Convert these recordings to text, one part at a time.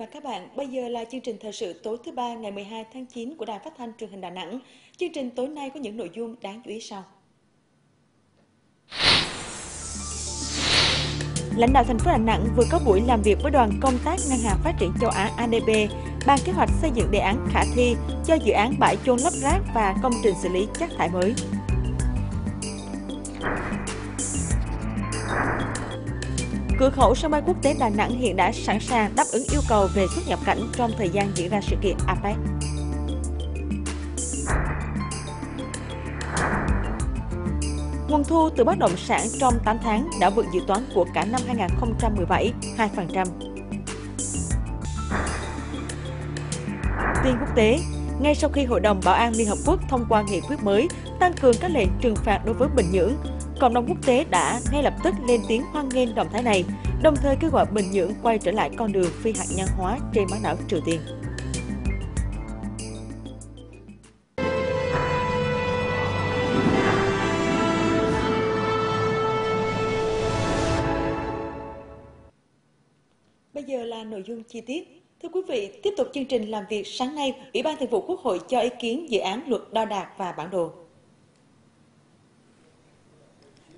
và các bạn, bây giờ là chương trình thời sự tối thứ ba ngày 12 tháng 9 của Đài Phát thanh Truyền hình Đà Nẵng. Chương trình tối nay có những nội dung đáng chú ý sau. Lãnh đạo thành phố Đà Nẵng vừa có buổi làm việc với đoàn công tác Ngân hàng Phát triển châu Á ADB, ban kế hoạch xây dựng đề án khả thi cho dự án bãi chôn lấp rác và công trình xử lý chất thải mới. Cửa khẩu sân bay quốc tế Đà Nẵng hiện đã sẵn sàng đáp ứng yêu cầu về xuất nhập cảnh trong thời gian diễn ra sự kiện APEC. Nguồn thu từ bất động sản trong 8 tháng đã vượt dự toán của cả năm 2017 2%. Tin quốc tế, ngay sau khi Hội đồng Bảo an Liên Hợp Quốc thông qua nghị quyết mới tăng cường các lệnh trừng phạt đối với Bình Nhưỡng, cộng đồng quốc tế đã ngay lập tức lên tiếng hoan nghênh động thái này, đồng thời kêu gọi Bình Nhưỡng quay trở lại con đường phi hạt nhân hóa trên bán đảo Triều Tiên. Bây giờ là nội dung chi tiết. Thưa quý vị, tiếp tục chương trình làm việc sáng nay, Ủy ban Thường vụ Quốc hội cho ý kiến dự án luật đo đạc và bản đồ.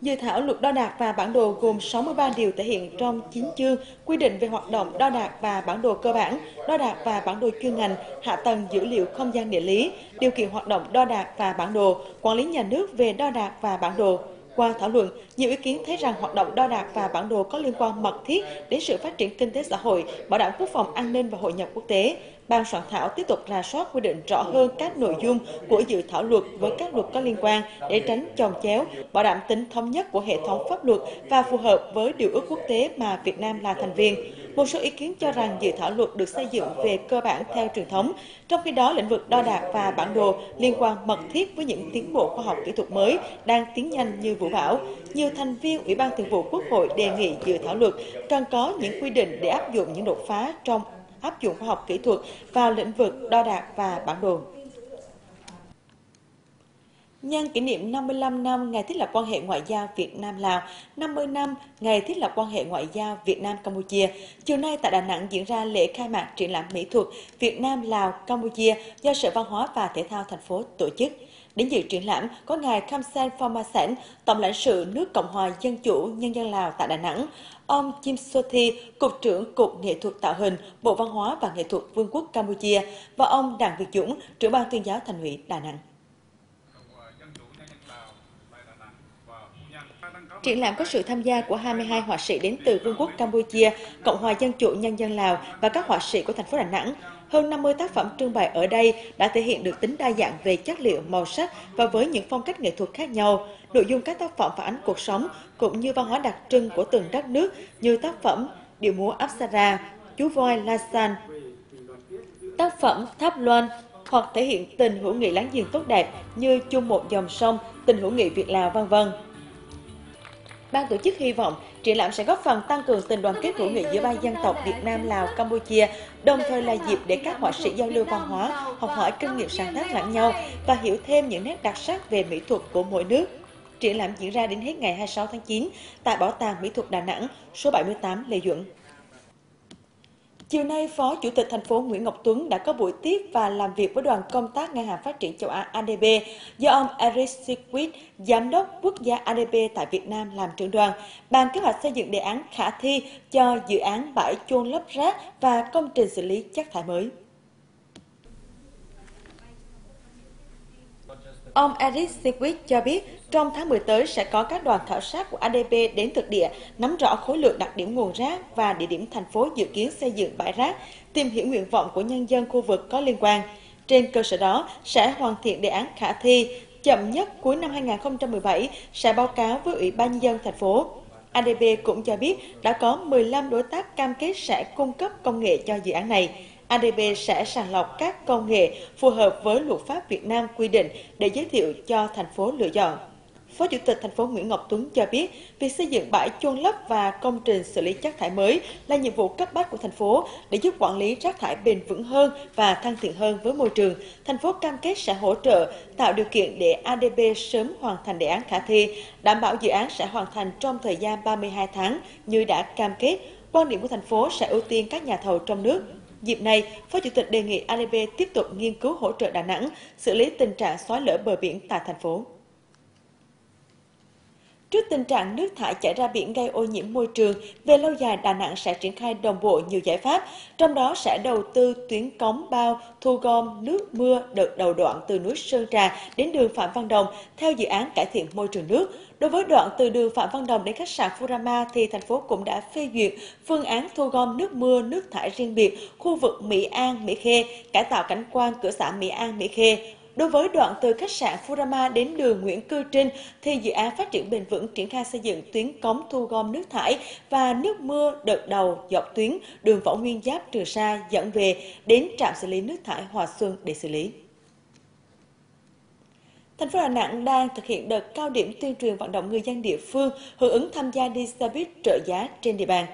Dự thảo luật đo đạc và bản đồ gồm 63 điều thể hiện trong 9 chương quy định về hoạt động đo đạc và bản đồ cơ bản, đo đạc và bản đồ chuyên ngành, hạ tầng dữ liệu không gian địa lý, điều kiện hoạt động đo đạc và bản đồ, quản lý nhà nước về đo đạc và bản đồ, qua thảo luận, nhiều ý kiến thấy rằng hoạt động đo đạc và bản đồ có liên quan mật thiết đến sự phát triển kinh tế xã hội, bảo đảm quốc phòng an ninh và hội nhập quốc tế. Ban soạn thảo tiếp tục rà soát quy định rõ hơn các nội dung của dự thảo luật với các luật có liên quan để tránh chồng chéo, bảo đảm tính thống nhất của hệ thống pháp luật và phù hợp với điều ước quốc tế mà Việt Nam là thành viên. Một số ý kiến cho rằng dự thảo luật được xây dựng về cơ bản theo truyền thống, trong khi đó lĩnh vực đo đạc và bản đồ liên quan mật thiết với những tiến bộ khoa học kỹ thuật mới đang tiến nhanh như vũ bão. Nhiều thành viên Ủy ban Thường vụ Quốc hội đề nghị dự thảo luật cần có những quy định để áp dụng những đột phá trong áp dụng khoa học kỹ thuật vào lĩnh vực đo đạc và bản đồ. Nhân kỷ niệm 55 năm ngày thiết lập quan hệ ngoại giao Việt Nam-Lào, 50 năm ngày thiết lập quan hệ ngoại giao Việt Nam-Campuchia, chiều nay tại Đà Nẵng diễn ra lễ khai mạc triển lãm mỹ thuật Việt Nam-Lào-Campuchia do Sở Văn hóa và Thể thao thành phố tổ chức. Đến dự triển lãm có ngài Khamsen Sen Tổng lãnh sự nước Cộng hòa Dân chủ Nhân dân Lào tại Đà Nẵng, ông Kim Sothi, Cục trưởng Cục Nghệ thuật Tạo hình, Bộ Văn hóa và Nghệ thuật Vương quốc Campuchia và ông Đặng Việt Dũng, trưởng ban tuyên giáo thành ủy Đà Nẵng. Triển lãm có sự tham gia của 22 họa sĩ đến từ Vương quốc Campuchia, Cộng hòa Dân chủ Nhân dân Lào và các họa sĩ của thành phố Đà Nẵng. Hơn 50 tác phẩm trưng bày ở đây đã thể hiện được tính đa dạng về chất liệu, màu sắc và với những phong cách nghệ thuật khác nhau. Nội dung các tác phẩm phản ánh cuộc sống cũng như văn hóa đặc trưng của từng đất nước như tác phẩm Điệu múa Apsara, Chú voi Lasan, tác phẩm Tháp Loan hoặc thể hiện tình hữu nghị láng giềng tốt đẹp như chung một dòng sông, tình hữu nghị Việt Lào vân vân. Ban tổ chức hy vọng triển lãm sẽ góp phần tăng cường tình đoàn kết hữu nghị giữa ba dân tộc Việt Nam, Lào, Campuchia, đồng thời là dịp để các họa sĩ giao lưu văn hóa, học hỏi kinh nghiệm sáng tác lẫn nhau và hiểu thêm những nét đặc sắc về mỹ thuật của mỗi nước. Triển lãm diễn ra đến hết ngày 26 tháng 9 tại Bảo tàng Mỹ thuật Đà Nẵng, số 78 Lê Duẩn. Chiều nay, Phó Chủ tịch thành phố Nguyễn Ngọc Tuấn đã có buổi tiếp và làm việc với đoàn công tác Ngân hàng Phát triển châu Á ADB do ông Eric Sikwit, Giám đốc quốc gia ADB tại Việt Nam làm trưởng đoàn, bàn kế hoạch xây dựng đề án khả thi cho dự án bãi chôn lấp rác và công trình xử lý chất thải mới. Ông Eric Siquit cho biết trong tháng 10 tới sẽ có các đoàn khảo sát của ADB đến thực địa, nắm rõ khối lượng đặc điểm nguồn rác và địa điểm thành phố dự kiến xây dựng bãi rác, tìm hiểu nguyện vọng của nhân dân khu vực có liên quan. Trên cơ sở đó, sẽ hoàn thiện đề án khả thi, chậm nhất cuối năm 2017 sẽ báo cáo với Ủy ban nhân dân thành phố. ADB cũng cho biết đã có 15 đối tác cam kết sẽ cung cấp công nghệ cho dự án này. ADB sẽ sàng lọc các công nghệ phù hợp với luật pháp Việt Nam quy định để giới thiệu cho thành phố lựa chọn. Phó Chủ tịch thành phố Nguyễn Ngọc Tuấn cho biết, việc xây dựng bãi chôn lấp và công trình xử lý chất thải mới là nhiệm vụ cấp bách của thành phố để giúp quản lý rác thải bền vững hơn và thân thiện hơn với môi trường. Thành phố cam kết sẽ hỗ trợ tạo điều kiện để ADB sớm hoàn thành đề án khả thi, đảm bảo dự án sẽ hoàn thành trong thời gian 32 tháng như đã cam kết Quan điểm của thành phố sẽ ưu tiên các nhà thầu trong nước. Dịp này, Phó Chủ tịch đề nghị ALB tiếp tục nghiên cứu hỗ trợ Đà Nẵng xử lý tình trạng xói lở bờ biển tại thành phố. Trước tình trạng nước thải chảy ra biển gây ô nhiễm môi trường, về lâu dài Đà Nẵng sẽ triển khai đồng bộ nhiều giải pháp, trong đó sẽ đầu tư tuyến cống bao thu gom nước mưa đợt đầu đoạn từ núi Sơn Trà đến đường Phạm Văn Đồng theo dự án cải thiện môi trường nước. Đối với đoạn từ đường Phạm Văn Đồng đến khách sạn Furama thì thành phố cũng đã phê duyệt phương án thu gom nước mưa, nước thải riêng biệt khu vực Mỹ An, Mỹ Khê, cải tạo cảnh quan cửa xã Mỹ An, Mỹ Khê, Đối với đoạn từ khách sạn Furama đến đường Nguyễn Cư Trinh, thì dự án phát triển bền vững triển khai xây dựng tuyến cống thu gom nước thải và nước mưa đợt đầu dọc tuyến đường Võ Nguyên Giáp Trường Sa dẫn về đến trạm xử lý nước thải Hòa Xuân để xử lý. Thành phố Đà Nẵng đang thực hiện đợt cao điểm tuyên truyền vận động người dân địa phương hưởng ứng tham gia đi xe buýt trợ giá trên địa bàn.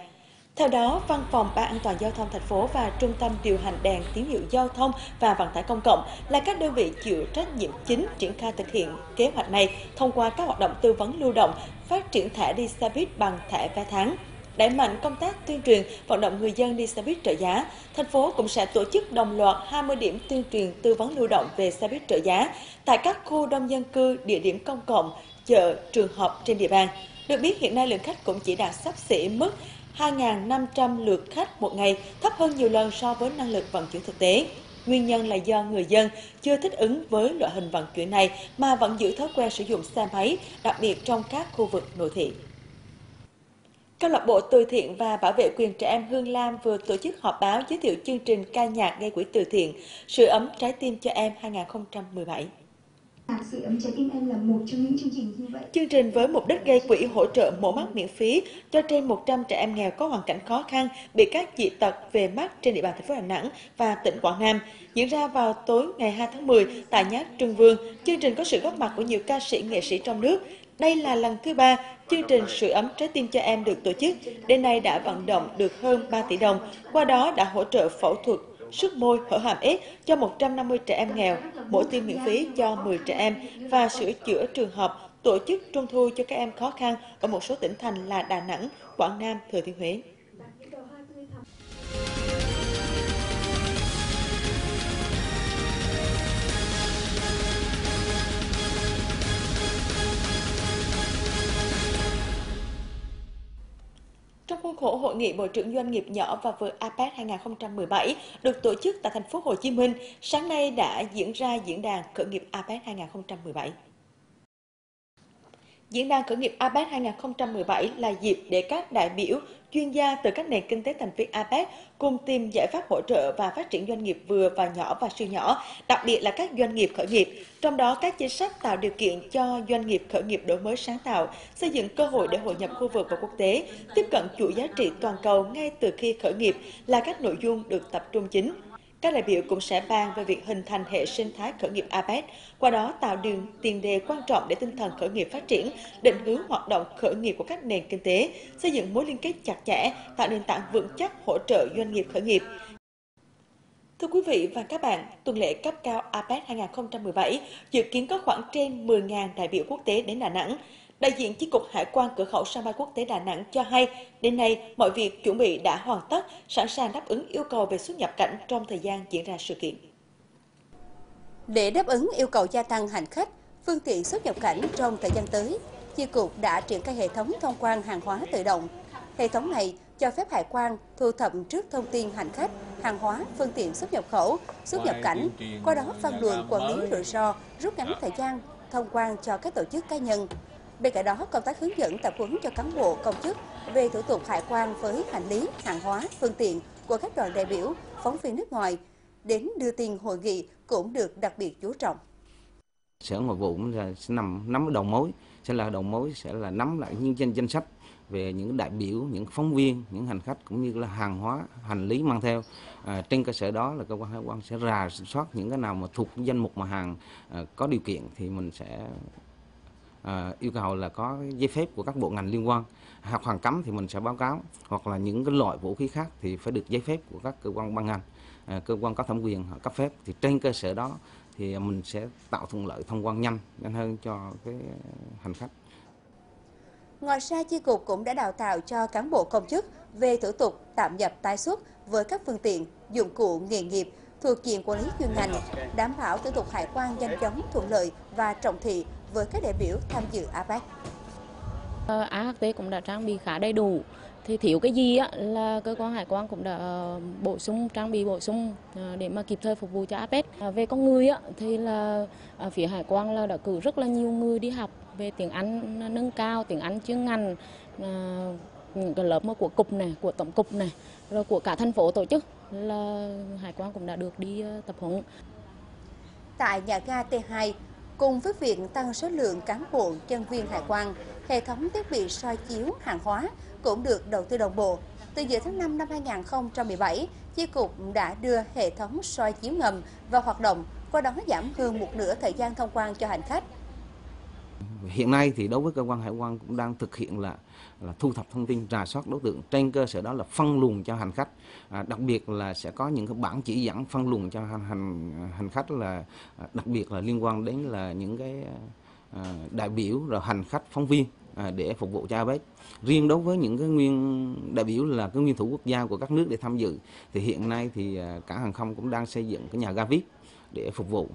Theo đó, Văn phòng Ban an toàn giao thông thành phố và Trung tâm điều hành đèn tín hiệu giao thông và vận tải công cộng là các đơn vị chịu trách nhiệm chính triển khai thực hiện kế hoạch này thông qua các hoạt động tư vấn lưu động, phát triển thẻ đi xe buýt bằng thẻ vé tháng. Đẩy mạnh công tác tuyên truyền, vận động người dân đi xe buýt trợ giá, thành phố cũng sẽ tổ chức đồng loạt 20 điểm tuyên truyền tư vấn lưu động về xe buýt trợ giá tại các khu đông dân cư, địa điểm công cộng, chợ, trường học trên địa bàn. Được biết hiện nay lượng khách cũng chỉ đạt sắp xỉ mức 2.500 lượt khách một ngày, thấp hơn nhiều lần so với năng lực vận chuyển thực tế. Nguyên nhân là do người dân chưa thích ứng với loại hình vận chuyển này mà vẫn giữ thói quen sử dụng xe máy, đặc biệt trong các khu vực nội thị. Câu lạc bộ từ thiện và bảo vệ quyền trẻ em Hương Lam vừa tổ chức họp báo giới thiệu chương trình ca nhạc gây quỹ từ thiện sự ấm trái tim cho em 2017. Sự ấm trái tim em là một trong những chương trình như vậy. Chương trình với mục đích gây quỹ hỗ trợ mổ mắt miễn phí cho trên 100 trẻ em nghèo có hoàn cảnh khó khăn bị các dị tật về mắt trên địa bàn thành phố Đà Nẵng và tỉnh Quảng Nam diễn ra vào tối ngày 2 tháng 10 tại nhát Trưng Vương. Chương trình có sự góp mặt của nhiều ca sĩ nghệ sĩ trong nước. Đây là lần thứ ba chương trình Sưởi ấm trái tim cho em được tổ chức. Đến nay đã vận động được hơn 3 tỷ đồng, qua đó đã hỗ trợ phẫu thuật sức môi hở hàm ếch cho 150 trẻ em nghèo, mỗi tiêm miễn phí cho 10 trẻ em và sửa chữa trường học, tổ chức trung thu cho các em khó khăn ở một số tỉnh thành là Đà Nẵng, Quảng Nam, Thừa Thiên Huế. Khuôn khổ hội nghị Bộ trưởng Doanh nghiệp nhỏ và vừa APEC 2017 được tổ chức tại thành phố Hồ Chí Minh, sáng nay đã diễn ra diễn đàn khởi nghiệp APEC 2017. Diễn đàn khởi nghiệp APEC 2017 là dịp để các đại biểu, chuyên gia từ các nền kinh tế thành viên APEC cùng tìm giải pháp hỗ trợ và phát triển doanh nghiệp vừa và nhỏ và siêu nhỏ, đặc biệt là các doanh nghiệp khởi nghiệp, trong đó các chính sách tạo điều kiện cho doanh nghiệp khởi nghiệp đổi mới sáng tạo, xây dựng cơ hội để hội nhập khu vực và quốc tế, tiếp cận chuỗi giá trị toàn cầu ngay từ khi khởi nghiệp là các nội dung được tập trung chính. Các đại biểu cũng sẽ bàn về việc hình thành hệ sinh thái khởi nghiệp APEC, qua đó tạo đường tiền đề quan trọng để tinh thần khởi nghiệp phát triển, định hướng hoạt động khởi nghiệp của các nền kinh tế, xây dựng mối liên kết chặt chẽ, tạo nền tảng vững chắc hỗ trợ doanh nghiệp khởi nghiệp. Thưa quý vị và các bạn, tuần lễ cấp cao APEC 2017 dự kiến có khoảng trên 10.000 đại biểu quốc tế đến Đà Nẵng. Đại diện Chi cục Hải quan cửa khẩu sân bay quốc tế Đà Nẵng cho hay, đến nay mọi việc chuẩn bị đã hoàn tất, sẵn sàng đáp ứng yêu cầu về xuất nhập cảnh trong thời gian diễn ra sự kiện. Để đáp ứng yêu cầu gia tăng hành khách, phương tiện xuất nhập cảnh trong thời gian tới, Chi cục đã triển khai hệ thống thông quan hàng hóa tự động. Hệ thống này cho phép hải quan thu thập trước thông tin hành khách, hàng hóa, phương tiện xuất nhập khẩu, xuất nhập cảnh, qua đó phân luồng quản lý rủi ro, rút ngắn thời gian thông quan cho các tổ chức cá nhân. Bên cạnh đó, công tác hướng dẫn tập huấn cho cán bộ công chức về thủ tục hải quan với hành lý, hàng hóa, phương tiện của các đoàn đại biểu, phóng viên nước ngoài đến đưa tin hội nghị cũng được đặc biệt chú trọng. Sở Ngoại vụ sẽ nằm nắm đầu mối, sẽ là đầu mối sẽ là nắm lại những danh danh sách về những đại biểu, những phóng viên, những hành khách cũng như là hàng hóa, hành lý mang theo. À, trên cơ sở đó là cơ quan hải quan sẽ rà soát những cái nào mà thuộc danh mục mà hàng à, có điều kiện thì mình sẽ à, yêu cầu là có giấy phép của các bộ ngành liên quan. Hoặc hàng cấm thì mình sẽ báo cáo. Hoặc là những cái loại vũ khí khác thì phải được giấy phép của các cơ quan ban ngành à, cơ quan có thẩm quyền cấp phép. Thì trên cơ sở đó thì mình sẽ tạo thuận lợi thông quan nhanh nhanh hơn cho cái hành khách. Ngoài ra, chi cục cũng đã đào tạo cho cán bộ công chức về thủ tục tạm nhập tái xuất với các phương tiện, dụng cụ nghề nghiệp thuộc diện quản lý chuyên ngành, đảm bảo thủ tục hải quan nhanh chóng, thuận lợi và trọng thị với các đại biểu tham dự APEC. Ờ, AHT cũng đã trang bị khá đầy đủ thì thiếu cái gì á, là cơ quan hải quan cũng đã ờ, bổ sung trang bị bổ sung ờ, để mà kịp thời phục vụ cho APEC. Về con người á, thì là phía hải quan là đã cử rất là nhiều người đi học về tiếng Anh nâng cao, tiếng Anh chuyên ngành, à, những cái lớp mà của cục này, của tổng cục này, rồi của cả thành phố tổ chức là hải quan cũng đã được đi à, tập huấn. Tại nhà ga T2, cùng với việc tăng số lượng cán bộ nhân viên hải quan, hệ thống thiết bị soi chiếu hàng hóa cũng được đầu tư đồng bộ. Từ giữa tháng 5 năm 2017, Chi cục đã đưa hệ thống soi chiếu ngầm vào hoạt động, qua đó giảm hơn một nửa thời gian thông quan cho hành khách. Hiện nay thì đối với cơ quan hải quan cũng đang thực hiện là là thu thập thông tin, rà soát đối tượng trên cơ sở đó là phân luồng cho hành khách. À, đặc biệt là sẽ có những cái bản chỉ dẫn phân luồng cho hành hành hành khách là à, đặc biệt là liên quan đến là những cái à, đại biểu rồi hành khách phóng viên à, để phục vụ cho APEC. Riêng đối với những cái nguyên đại biểu là cái nguyên thủ quốc gia của các nước để tham dự thì hiện nay thì à, cảng hàng không cũng đang xây dựng cái nhà ga VIP để phục vụ.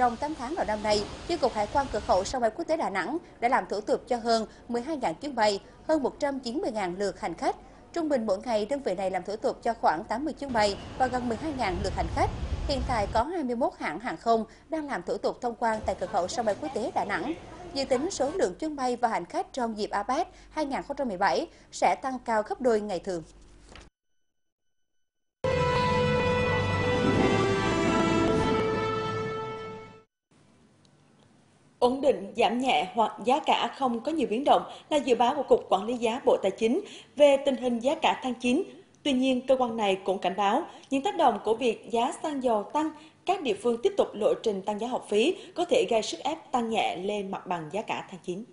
Trong 8 tháng đầu năm nay, Chi cục Hải quan cửa khẩu sân bay quốc tế Đà Nẵng đã làm thủ tục cho hơn 12.000 chuyến bay, hơn 190.000 lượt hành khách. Trung bình mỗi ngày, đơn vị này làm thủ tục cho khoảng 80 chuyến bay và gần 12.000 lượt hành khách. Hiện tại có 21 hãng hàng không đang làm thủ tục thông quan tại cửa khẩu sân bay quốc tế Đà Nẵng. Dự tính số lượng chuyến bay và hành khách trong dịp APEC 2017 sẽ tăng cao gấp đôi ngày thường. Ổn định, giảm nhẹ hoặc giá cả không có nhiều biến động là dự báo của Cục Quản lý giá Bộ Tài chính về tình hình giá cả tháng 9. Tuy nhiên, cơ quan này cũng cảnh báo những tác động của việc giá xăng dầu tăng, các địa phương tiếp tục lộ trình tăng giá học phí có thể gây sức ép tăng nhẹ lên mặt bằng giá cả tháng 9.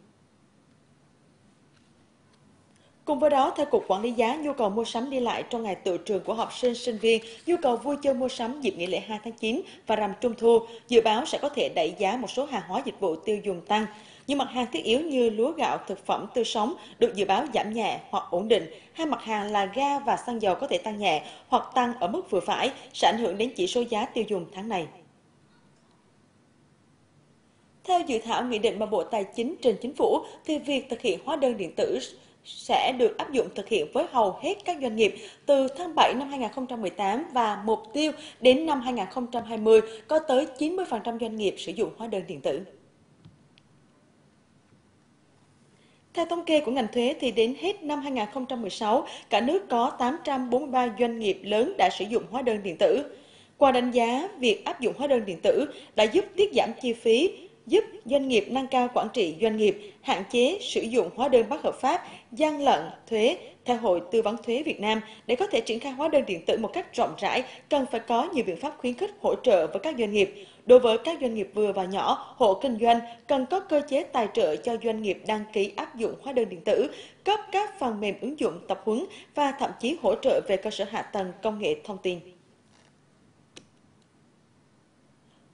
Cùng với đó, theo Cục Quản lý giá, nhu cầu mua sắm đi lại trong ngày tự trường của học sinh, sinh viên, nhu cầu vui chơi mua sắm dịp nghỉ lễ 2 tháng 9 và rằm trung thu dự báo sẽ có thể đẩy giá một số hàng hóa dịch vụ tiêu dùng tăng. Những mặt hàng thiết yếu như lúa gạo, thực phẩm tươi sống được dự báo giảm nhẹ hoặc ổn định. Hai mặt hàng là ga và xăng dầu có thể tăng nhẹ hoặc tăng ở mức vừa phải, sẽ ảnh hưởng đến chỉ số giá tiêu dùng tháng này. Theo dự thảo nghị định mà Bộ Tài chính trình chính phủ, thì việc thực hiện hóa đơn điện tử sẽ được áp dụng thực hiện với hầu hết các doanh nghiệp từ tháng 7 năm 2018 và mục tiêu đến năm 2020 có tới 90% doanh nghiệp sử dụng hóa đơn điện tử. Theo thống kê của ngành thuế thì đến hết năm 2016, cả nước có 843 doanh nghiệp lớn đã sử dụng hóa đơn điện tử. Qua đánh giá, việc áp dụng hóa đơn điện tử đã giúp tiết giảm chi phí, giúp doanh nghiệp nâng cao quản trị doanh nghiệp, hạn chế sử dụng hóa đơn bất hợp pháp, gian lận thuế. Theo Hội Tư vấn Thuế Việt Nam, để có thể triển khai hóa đơn điện tử một cách rộng rãi, cần phải có nhiều biện pháp khuyến khích hỗ trợ với các doanh nghiệp. Đối với các doanh nghiệp vừa và nhỏ, hộ kinh doanh cần có cơ chế tài trợ cho doanh nghiệp đăng ký áp dụng hóa đơn điện tử, cấp các phần mềm ứng dụng tập huấn và thậm chí hỗ trợ về cơ sở hạ tầng công nghệ thông tin.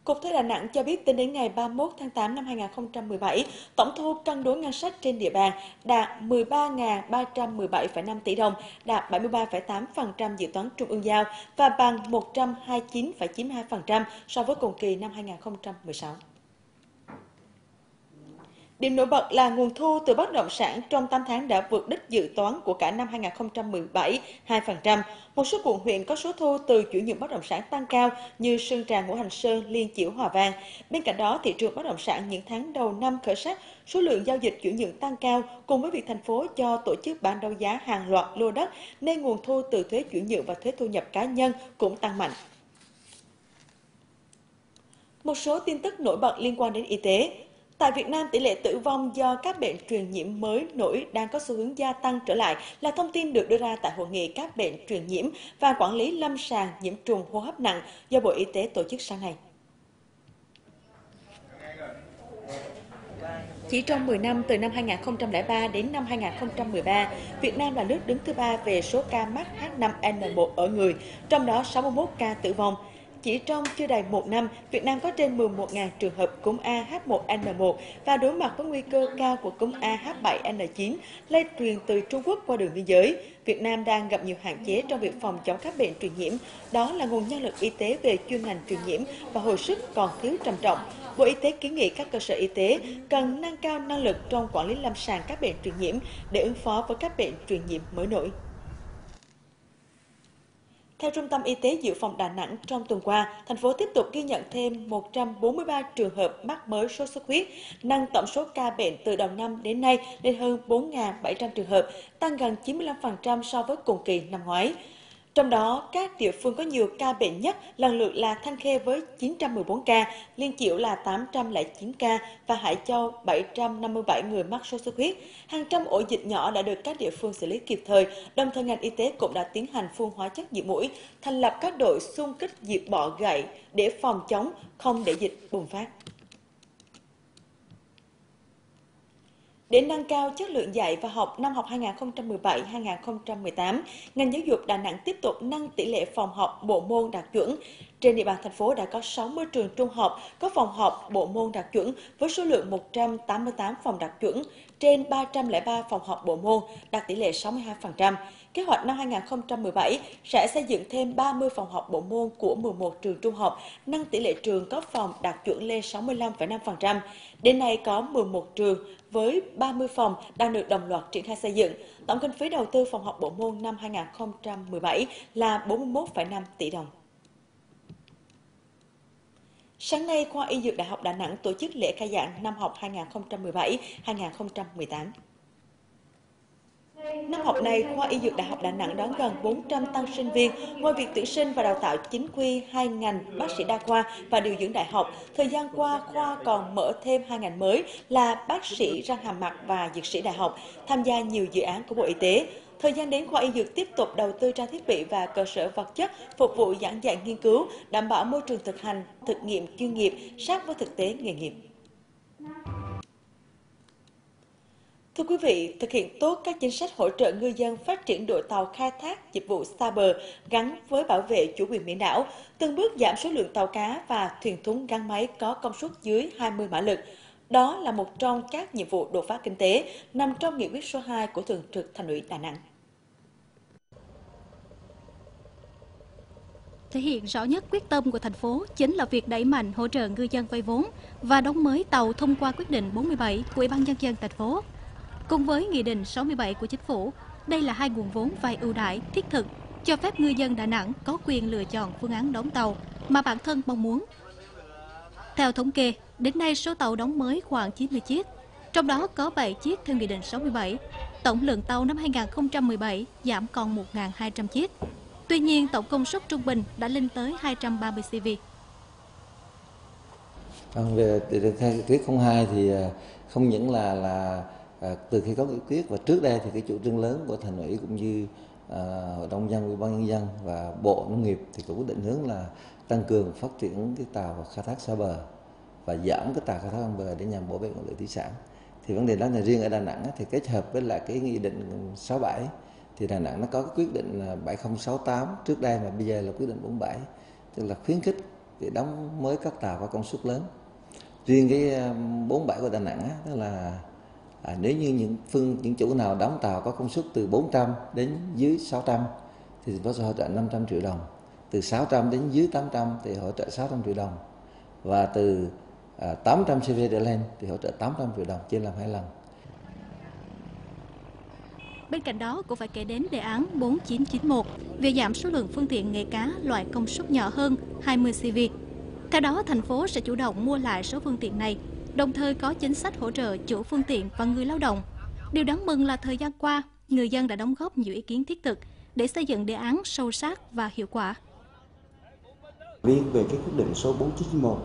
Cục Thuế Đà Nẵng cho biết tính đến ngày 31 tháng 8 năm 2017, tổng thu cân đối ngân sách trên địa bàn đạt 13.317,5 tỷ đồng, đạt 73,8% dự toán trung ương giao và bằng 129,92% so với cùng kỳ năm 2016. Điểm nổi bật là nguồn thu từ bất động sản trong 8 tháng đã vượt đích dự toán của cả năm 2017 2%. Một số quận huyện có số thu từ chuyển nhượng bất động sản tăng cao như Sơn Trà, Ngũ Hành Sơn, Liên Chiểu, Hòa Vang. Bên cạnh đó, thị trường bất động sản những tháng đầu năm khởi sắc, số lượng giao dịch chuyển nhượng tăng cao cùng với việc thành phố cho tổ chức bán đấu giá hàng loạt lô đất nên nguồn thu từ thuế chuyển nhượng và thuế thu nhập cá nhân cũng tăng mạnh. Một số tin tức nổi bật liên quan đến y tế. Tại Việt Nam, tỷ lệ tử vong do các bệnh truyền nhiễm mới nổi đang có xu hướng gia tăng trở lại là thông tin được đưa ra tại Hội nghị các bệnh truyền nhiễm và quản lý lâm sàng nhiễm trùng hô hấp nặng do Bộ Y tế tổ chức sáng nay. Chỉ trong 10 năm từ năm 2003 đến năm 2013, Việt Nam là nước đứng thứ ba về số ca mắc H5N1 ở người, trong đó 61 ca tử vong chỉ trong chưa đầy một năm, Việt Nam có trên 11.000 trường hợp cúm AH1N1 và đối mặt với nguy cơ cao của cúm AH7N9 lây truyền từ Trung Quốc qua đường biên giới. Việt Nam đang gặp nhiều hạn chế trong việc phòng chống các bệnh truyền nhiễm, đó là nguồn nhân lực y tế về chuyên ngành truyền nhiễm và hồi sức còn thiếu trầm trọng. Bộ Y tế kiến nghị các cơ sở y tế cần nâng cao năng lực trong quản lý lâm sàng các bệnh truyền nhiễm để ứng phó với các bệnh truyền nhiễm mới nổi. Theo Trung tâm Y tế Dự phòng Đà Nẵng, trong tuần qua, thành phố tiếp tục ghi nhận thêm 143 trường hợp mắc mới sốt xuất huyết, nâng tổng số ca bệnh từ đầu năm đến nay lên hơn 4.700 trường hợp, tăng gần 95% so với cùng kỳ năm ngoái. Trong đó, các địa phương có nhiều ca bệnh nhất lần lượt là Thanh Khê với 914 ca, Liên Chiểu là 809 ca và Hải Châu 757 người mắc sốt xuất huyết. Hàng trăm ổ dịch nhỏ đã được các địa phương xử lý kịp thời, đồng thời ngành y tế cũng đã tiến hành phun hóa chất diệt mũi, thành lập các đội xung kích diệt bọ gậy để phòng chống, không để dịch bùng phát. Để nâng cao chất lượng dạy và học năm học 2017-2018, ngành giáo dục Đà Nẵng tiếp tục nâng tỷ lệ phòng học bộ môn đạt chuẩn. Trên địa bàn thành phố đã có 60 trường trung học có phòng học bộ môn đạt chuẩn với số lượng 188 phòng đạt chuẩn, trên 303 phòng học bộ môn, đạt tỷ lệ 62%. Kế hoạch năm 2017 sẽ xây dựng thêm 30 phòng học bộ môn của 11 trường trung học, nâng tỷ lệ trường có phòng đạt chuẩn lên 65,5%. Đến nay có 11 trường với 30 phòng đang được đồng loạt triển khai xây dựng. Tổng kinh phí đầu tư phòng học bộ môn năm 2017 là 41,5 tỷ đồng. Sáng nay, Khoa Y Dược Đại học Đà Nẵng tổ chức lễ khai giảng năm học 2017-2018. Năm học này, Khoa Y Dược Đại học Đà Nẵng đón gần 400 tăng sinh viên, ngoài việc tuyển sinh và đào tạo chính quy hai ngành bác sĩ đa khoa và điều dưỡng đại học. Thời gian qua, khoa còn mở thêm hai ngành mới là bác sĩ răng hàm mặt và dược sĩ đại học, tham gia nhiều dự án của Bộ Y tế. Thời gian đến, khoa y dược tiếp tục đầu tư trang thiết bị và cơ sở vật chất phục vụ giảng dạy nghiên cứu, đảm bảo môi trường thực hành, thực nghiệm chuyên nghiệp, sát với thực tế nghề nghiệp. Thưa quý vị, thực hiện tốt các chính sách hỗ trợ ngư dân phát triển đội tàu khai thác dịch vụ xa bờ gắn với bảo vệ chủ quyền biển đảo, từng bước giảm số lượng tàu cá và thuyền thúng gắn máy có công suất dưới 20 mã lực. Đó là một trong các nhiệm vụ đột phá kinh tế nằm trong nghị quyết số 2 của Thường trực Thành ủy Đà Nẵng. Thể hiện rõ nhất quyết tâm của thành phố chính là việc đẩy mạnh hỗ trợ ngư dân vay vốn và đóng mới tàu thông qua quyết định 47 của Ủy ban nhân dân thành phố. Cùng với Nghị định 67 của Chính phủ, đây là hai nguồn vốn vay ưu đãi thiết thực cho phép ngư dân Đà Nẵng có quyền lựa chọn phương án đóng tàu mà bản thân mong muốn. Theo thống kê, đến nay số tàu đóng mới khoảng 90 chiếc, trong đó có 7 chiếc theo Nghị định 67. Tổng lượng tàu năm 2017 giảm còn 1.200 chiếc. Tuy nhiên, tổng công suất trung bình đã lên tới 230 CV. Vâng, về theo nghị quyết 02 thì à, không những là là à, từ khi có nghị quyết và trước đây thì cái chủ trương lớn của thành ủy cũng như à, hội đồng dân ủy ban nhân dân và bộ nông nghiệp thì cũng định hướng là tăng cường phát triển cái tàu khai thác xa bờ và giảm cái tàu khai thác ven bờ để nhằm bảo vệ nguồn lợi thủy sản thì vấn đề đó là riêng ở Đà Nẵng thì kết hợp với lại cái nghị định 67 thì Đà Nẵng nó có cái quyết định là 7068 trước đây mà bây giờ là quyết định 47 tức là khuyến khích để đóng mới các tàu có công suất lớn. Riêng cái à, 47 của Đà Nẵng á, đó là à, nếu như những phương những chủ nào đóng tàu có công suất từ 400 đến dưới 600 thì có sẽ hỗ trợ 500 triệu đồng. Từ 600 đến dưới 800 thì hỗ trợ 600 triệu đồng. Và từ à, 800 CV trở lên thì hỗ trợ 800 triệu đồng chia làm hai lần. Bên cạnh đó cũng phải kể đến đề án 4991 về giảm số lượng phương tiện nghề cá loại công suất nhỏ hơn 20 CV. Theo đó, thành phố sẽ chủ động mua lại số phương tiện này, đồng thời có chính sách hỗ trợ chủ phương tiện và người lao động. Điều đáng mừng là thời gian qua, người dân đã đóng góp nhiều ý kiến thiết thực để xây dựng đề án sâu sát và hiệu quả. Riêng về cái quyết định số 4991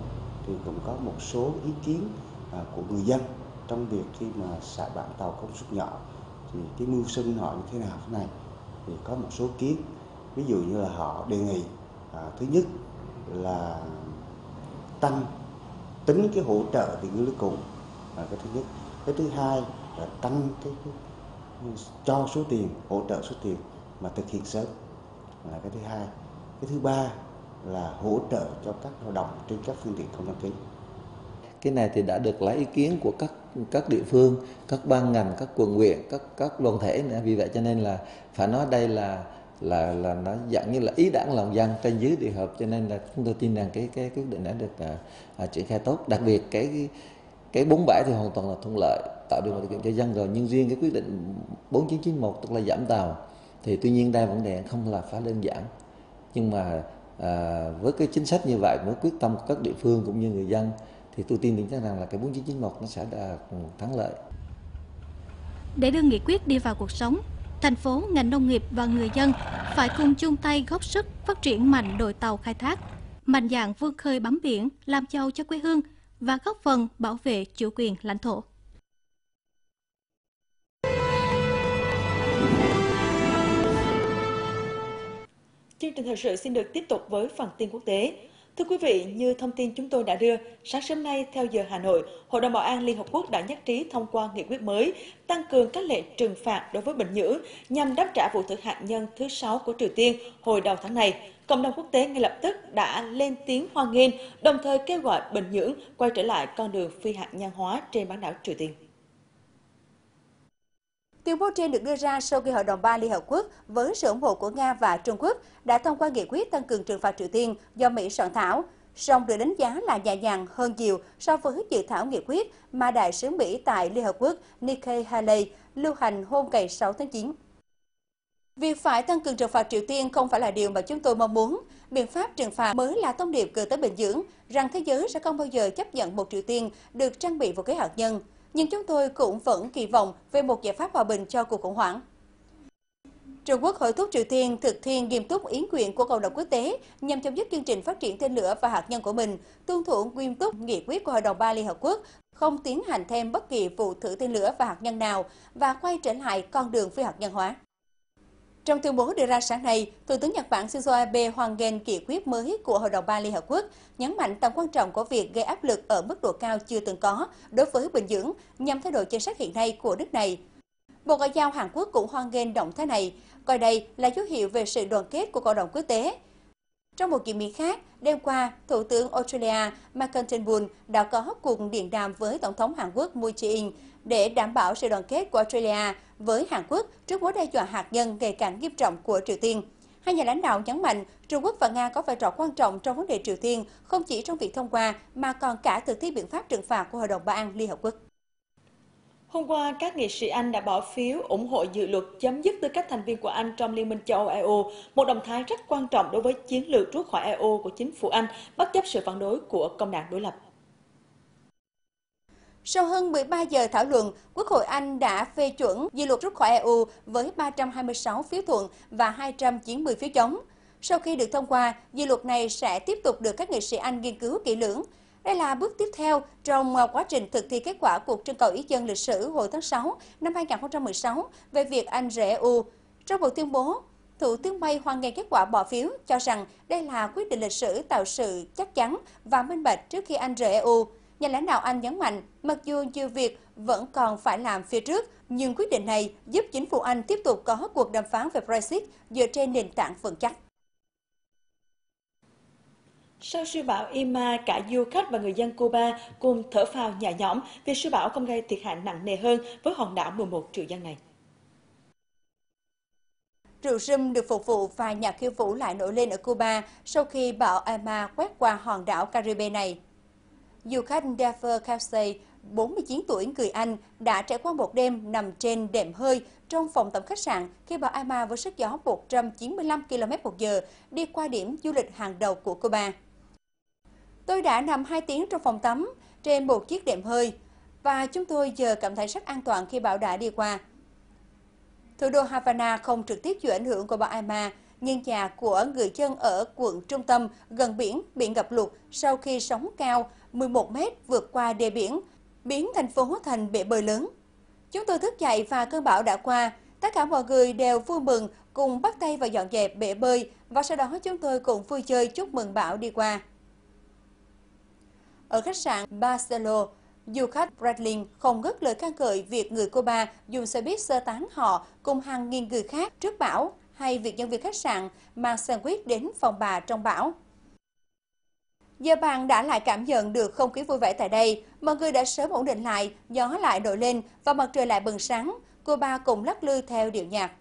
thì cũng có một số ý kiến à, của người dân trong việc khi mà xả bạn tàu công suất nhỏ thì cái mưu sinh họ như thế nào thế này thì có một số kiến. Ví dụ như là họ đề nghị à, thứ nhất là tăng tính cái hỗ trợ tiền ngư lưới cụ là cái thứ nhất. Cái thứ hai là tăng cái, cái cho số tiền hỗ trợ số tiền mà thực hiện sớm là cái thứ hai. Cái thứ ba là hỗ trợ cho các lao động trên các phương tiện không đăng ký. Cái này thì đã được lấy ý kiến của các các địa phương, các ban ngành, các quận huyện, các các đoàn thể nữa. Vì vậy cho nên là phải nói đây là là là nó dạng như là ý đảng lòng dân trên dưới địa hợp. Cho nên là chúng tôi tin rằng cái cái quyết định đã được à, à, triển khai tốt. Đặc biệt cái cái bốn bãi thì hoàn toàn là thuận lợi tạo điều kiện cho dân rồi. Nhưng riêng cái quyết định 4991 tức là giảm tàu thì tuy nhiên đây vấn đề không là phá đơn giản. Nhưng mà à, với cái chính sách như vậy với quyết tâm của các địa phương cũng như người dân thì tôi tin tưởng rằng là cái 4991 nó sẽ đạt thắng lợi. Để đưa nghị quyết đi vào cuộc sống, thành phố, ngành nông nghiệp và người dân phải cùng chung tay góp sức phát triển mạnh đội tàu khai thác, mạnh dạng vươn khơi bám biển, làm giàu cho quê hương và góp phần bảo vệ chủ quyền lãnh thổ. Chương trình thời sự xin được tiếp tục với phần tin quốc tế. Thưa quý vị, như thông tin chúng tôi đã đưa, sáng sớm nay theo giờ Hà Nội, Hội đồng Bảo an Liên Hợp Quốc đã nhất trí thông qua nghị quyết mới tăng cường các lệnh trừng phạt đối với Bình Nhưỡng nhằm đáp trả vụ thử hạt nhân thứ sáu của Triều Tiên hồi đầu tháng này. Cộng đồng quốc tế ngay lập tức đã lên tiếng hoan nghênh, đồng thời kêu gọi Bình Nhưỡng quay trở lại con đường phi hạt nhân hóa trên bán đảo Triều Tiên. Tuyên bố trên được đưa ra sau khi Hội đồng Ba Liên Hợp Quốc với sự ủng hộ của Nga và Trung Quốc đã thông qua nghị quyết tăng cường trừng phạt Triều Tiên do Mỹ soạn thảo, song được đánh giá là nhẹ nhàng hơn nhiều so với dự thảo nghị quyết mà Đại sứ Mỹ tại Liên Hợp Quốc Nikki Haley lưu hành hôm ngày 6 tháng 9. Việc phải tăng cường trừng phạt Triều Tiên không phải là điều mà chúng tôi mong muốn. Biện pháp trừng phạt mới là thông điệp gửi tới Bình Nhưỡng rằng thế giới sẽ không bao giờ chấp nhận một Triều Tiên được trang bị vũ khí hạt nhân nhưng chúng tôi cũng vẫn kỳ vọng về một giải pháp hòa bình cho cuộc khủng hoảng. Trung Quốc hội thúc Triều Tiên thực thi nghiêm túc yến quyền của cộng đồng quốc tế nhằm chấm dứt chương trình phát triển tên lửa và hạt nhân của mình, tuân thủ nghiêm túc nghị quyết của Hội đồng Ba Liên Hợp Quốc, không tiến hành thêm bất kỳ vụ thử tên lửa và hạt nhân nào và quay trở lại con đường phi hạt nhân hóa. Trong tuyên bố đưa ra sáng nay, Thủ tướng Nhật Bản Shinzo Abe hoan nghênh nghị quyết mới của Hội đồng Ba Liên Hợp Quốc, nhấn mạnh tầm quan trọng của việc gây áp lực ở mức độ cao chưa từng có đối với Bình Nhưỡng nhằm thay đổi chính sách hiện nay của nước này. Bộ Ngoại giao Hàn Quốc cũng hoan nghênh động thái này, coi đây là dấu hiệu về sự đoàn kết của cộng đồng quốc tế. Trong một diễn biến khác, đêm qua, Thủ tướng Australia Malcolm Turnbull đã có cuộc điện đàm với Tổng thống Hàn Quốc Moon Jae-in để đảm bảo sự đoàn kết của Australia với Hàn Quốc trước mối đe dọa hạt nhân ngày càng nghiêm trọng của Triều Tiên. Hai nhà lãnh đạo nhấn mạnh Trung Quốc và Nga có vai trò quan trọng trong vấn đề Triều Tiên, không chỉ trong việc thông qua mà còn cả thực thi biện pháp trừng phạt của Hội đồng Bảo an Liên Hợp Quốc. Hôm qua, các nghị sĩ Anh đã bỏ phiếu ủng hộ dự luật chấm dứt tư cách thành viên của Anh trong Liên minh châu Âu EU, một động thái rất quan trọng đối với chiến lược rút khỏi EU của chính phủ Anh, bất chấp sự phản đối của công đảng đối lập. Sau hơn 13 giờ thảo luận, Quốc hội Anh đã phê chuẩn dự luật rút khỏi EU với 326 phiếu thuận và 290 phiếu chống. Sau khi được thông qua, dự luật này sẽ tiếp tục được các nghị sĩ Anh nghiên cứu kỹ lưỡng. Đây là bước tiếp theo trong à, quá trình thực thi kết quả cuộc trưng cầu ý dân lịch sử hồi tháng 6 năm 2016 về việc Anh rời EU. Trong một tuyên bố, Thủ tướng May hoan nghênh kết quả bỏ phiếu, cho rằng đây là quyết định lịch sử tạo sự chắc chắn và minh bạch trước khi Anh rời EU. Nhà lãnh đạo Anh nhấn mạnh, mặc dù nhiều việc vẫn còn phải làm phía trước, nhưng quyết định này giúp chính phủ Anh tiếp tục có cuộc đàm phán về Brexit dựa trên nền tảng vững chắc. Sau siêu bão Irma, cả du khách và người dân Cuba cùng thở phào nhẹ nhõm vì siêu bão không gây thiệt hại nặng nề hơn với hòn đảo 11 triệu dân này. Rượu rum được phục vụ và nhạc khiêu vũ lại nổi lên ở Cuba sau khi bão Irma quét qua hòn đảo Caribe này. Du khách Dafer Kelsey, 49 tuổi người Anh, đã trải qua một đêm nằm trên đệm hơi trong phòng tổng khách sạn khi bão Irma với sức gió 195 km một giờ đi qua điểm du lịch hàng đầu của Cuba. Tôi đã nằm 2 tiếng trong phòng tắm trên một chiếc đệm hơi và chúng tôi giờ cảm thấy rất an toàn khi bão đã đi qua. Thủ đô Havana không trực tiếp chịu ảnh hưởng của bão Irma, nhưng nhà của người dân ở quận trung tâm gần biển bị ngập lụt sau khi sóng cao 11 mét vượt qua đê biển, biến thành phố thành bể bơi lớn. Chúng tôi thức dậy và cơn bão đã qua. Tất cả mọi người đều vui mừng cùng bắt tay vào dọn dẹp bể bơi và sau đó chúng tôi cùng vui chơi chúc mừng bão đi qua. Ở khách sạn Barcelo, du khách Bradley không ngớt lời ca ngợi việc người Cuba dùng xe buýt sơ tán họ cùng hàng nghìn người khác trước bão hay việc nhân viên khách sạn mang sandwich đến phòng bà trong bão. Giờ bạn đã lại cảm nhận được không khí vui vẻ tại đây. Mọi người đã sớm ổn định lại, gió lại nổi lên và mặt trời lại bừng sáng. Cuba cùng lắc lư theo điệu nhạc.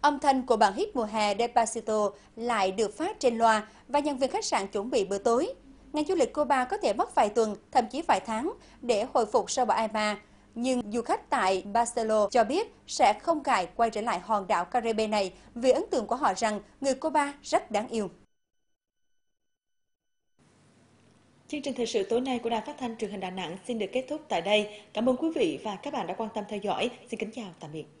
Âm thanh của bản hit mùa hè Despacito lại được phát trên loa và nhân viên khách sạn chuẩn bị bữa tối. Ngành du lịch Cuba có thể mất vài tuần, thậm chí vài tháng để hồi phục sau bão Irma. Nhưng du khách tại Barcelona cho biết sẽ không ngại quay trở lại hòn đảo Caribe này vì ấn tượng của họ rằng người Cuba rất đáng yêu. Chương trình thời sự tối nay của Đài Phát thanh Truyền hình Đà Nẵng xin được kết thúc tại đây. Cảm ơn quý vị và các bạn đã quan tâm theo dõi. Xin kính chào tạm biệt.